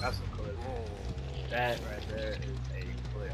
That's a clip. That right there is a clip.